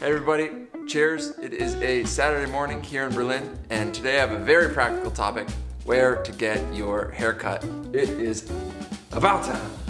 Hey everybody, cheers. It is a Saturday morning here in Berlin, and today I have a very practical topic where to get your haircut. It is about time.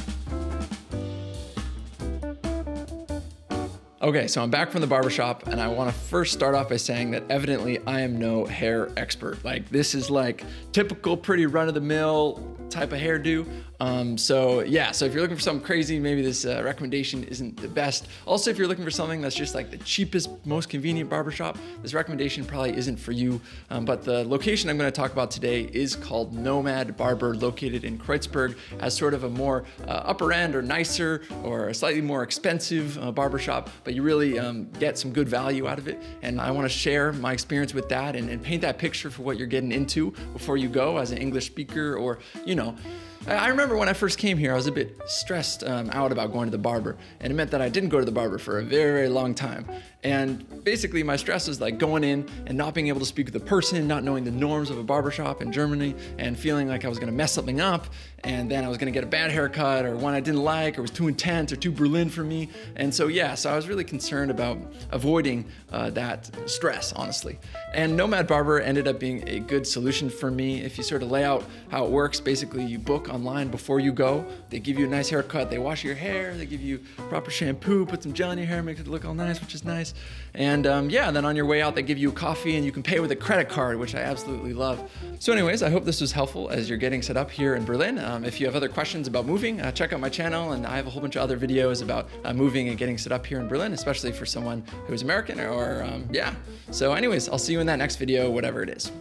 Okay, so I'm back from the barbershop and I want to first start off by saying that evidently I am no hair expert. Like this is like typical pretty run of the mill type of hairdo. Um, so yeah, so if you're looking for something crazy, maybe this uh, recommendation isn't the best. Also, if you're looking for something that's just like the cheapest, most convenient barbershop, this recommendation probably isn't for you. Um, but the location I'm gonna talk about today is called Nomad Barber, located in Kreuzberg as sort of a more uh, upper end or nicer or a slightly more expensive uh, barbershop, but you really um, get some good value out of it. And I wanna share my experience with that and, and paint that picture for what you're getting into before you go as an English speaker or, you know, I remember when I first came here, I was a bit stressed um, out about going to the barber, and it meant that I didn't go to the barber for a very, very long time. And basically, my stress was like going in and not being able to speak with the person, not knowing the norms of a barbershop in Germany, and feeling like I was gonna mess something up, and then I was gonna get a bad haircut, or one I didn't like, or was too intense, or too Berlin for me. And so, yeah, so I was really concerned about avoiding uh, that stress, honestly. And Nomad Barber ended up being a good solution for me. If you sort of lay out how it works, basically, you book online before you go, they give you a nice haircut, they wash your hair, they give you proper shampoo, put some gel in your hair, make it look all nice, which is nice. And um, yeah, then on your way out, they give you coffee and you can pay with a credit card, which I absolutely love. So anyways, I hope this was helpful as you're getting set up here in Berlin. Um, if you have other questions about moving, uh, check out my channel and I have a whole bunch of other videos about uh, moving and getting set up here in Berlin, especially for someone who's American or um, yeah. So anyways, I'll see you in that next video, whatever it is.